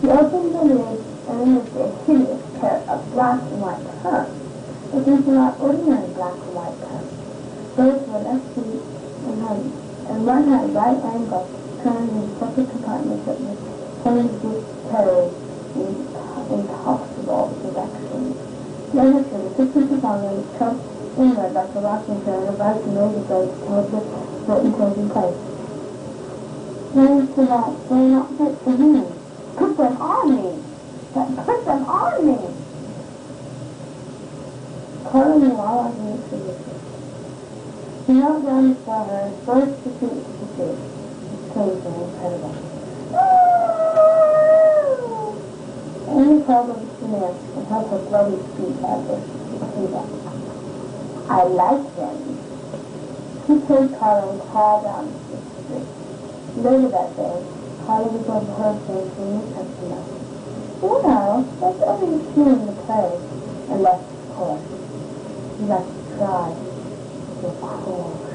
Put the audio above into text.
He opened the lid and removed a hideous pair of black and white pumps. But these were not ordinary black and white pumps. Those were left feet and had, and one had a right angle turned in separate compartments that were pointed with terror in impossible directions. The other two, the pictures of inward like a rocking chair and above the razor blades towards the certain closing place. Then to that, they're not fit for me. Put them on me. But put me. Carlo knew all I knew for this. He knelt down before her and burst to feet to pursuit. His screams were incredible. Crawled over to Nancy and held her bloody feet if to. I like them. He told Carlo and crawled down the street. Later that day, Carlo was her saying to Miss Hudson, Well, that's only a few in the play. And left, of course. He left to cry. So cold.